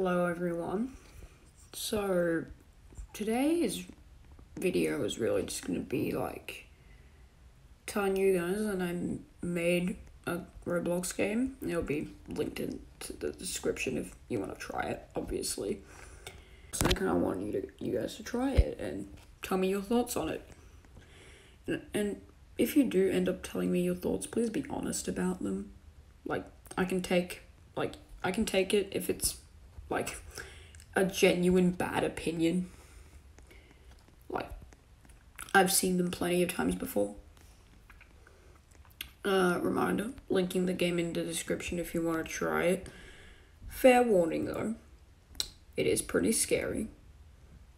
Hello everyone. So today's video is really just gonna be like telling you guys that I made a Roblox game. It'll be linked into the description if you want to try it, obviously. So I kind of want you to you guys to try it and tell me your thoughts on it. And, and if you do end up telling me your thoughts, please be honest about them. Like I can take like I can take it if it's like a genuine bad opinion. Like I've seen them plenty of times before. Uh, reminder, linking the game in the description if you want to try it. Fair warning though, it is pretty scary,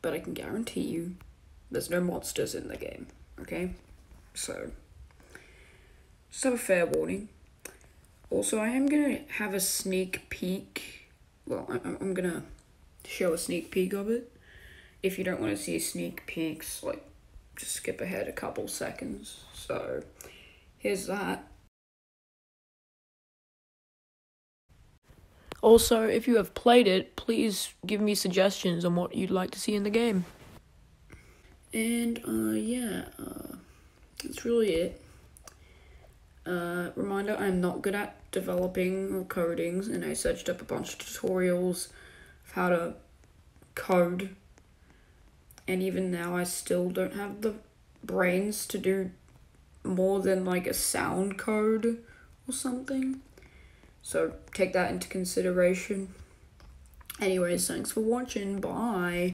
but I can guarantee you there's no monsters in the game, okay? So, have a fair warning. Also, I am gonna have a sneak peek. Well, I'm gonna show a sneak peek of it. If you don't want to see sneak peeks, like, just skip ahead a couple seconds. So, here's that. Also, if you have played it, please give me suggestions on what you'd like to see in the game. And, uh, yeah, uh, that's really it. Uh, reminder, I'm not good at developing or coding, and I searched up a bunch of tutorials of how to code. And even now, I still don't have the brains to do more than like a sound code or something. So take that into consideration. Anyways, thanks for watching. Bye.